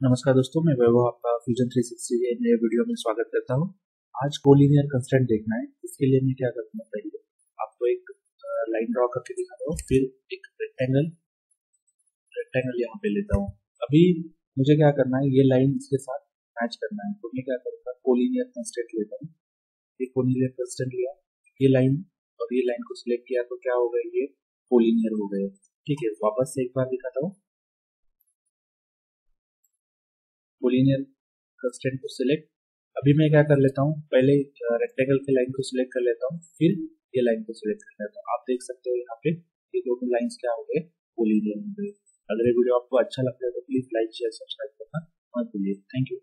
नमस्कार दोस्तों, मैं वैभव, आपका फ्यूजन 360 के नए वीडियो में स्वागत करता हूँ। आज कोलिनियर कंस्टेंट देखना है। इसके लिए मैं क्या करता हूँ, पहले आपको एक लाइन ड्रॉ करके दिखाता हूँ, फिर एक रेक्टेंगल रेक्टेंगल यहाँ पे लेता हूँ। अभी मुझे क्या करना है, ये लाइन इसके साथ मैच करना है। तो मैं क्या करूँगा कोलिनियर कंस्टेंट लेता हूँ। ये कोलिनियर कंस्टेंट लिया, ये लाइन और ये लाइन को सिलेक्ट किया तो क्या हो गया, ये कोलिनियर हो गए ठीक है, वापस से एक बार दिखाता हूँ। कोलिनियर कंस्टेंट को सिलेक्ट अभी मैं क्या कर लेता हूँ, पहले रेक्टेंगल के लाइन को सिलेक्ट कर लेता हूँ, फिर ये लाइन को सिलेक्ट कर लेता हूँ। आप देख सकते हो यहाँ पे ये दोनों लाइन्स क्या हो गए कोलिनियर हो गए। अगर ये वीडियो आपको अच्छा लगता है तो प्लीज़ लाइक शेयर सब्सक्राइब करना मत भूलिए। Thank you